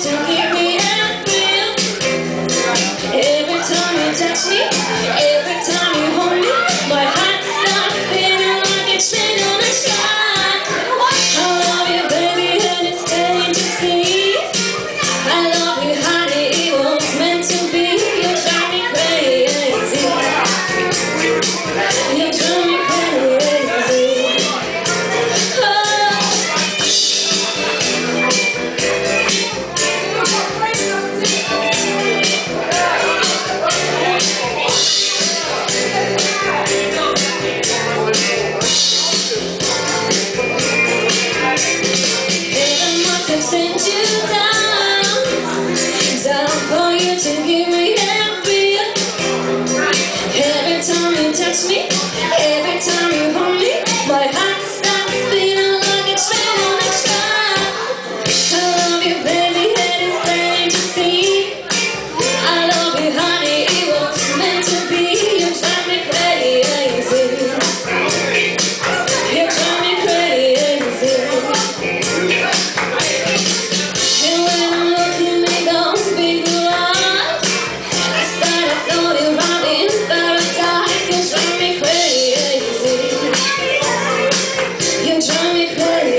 to keep me happy Every time you touch me you to keep me happy Every time you touch me, every time Hey.